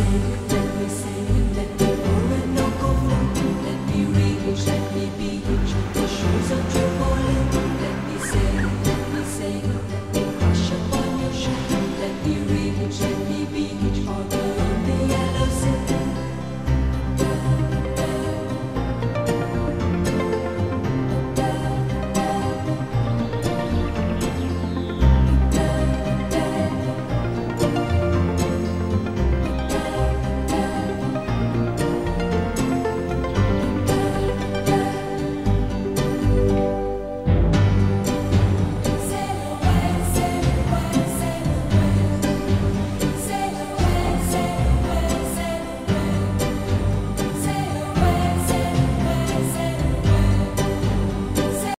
sin.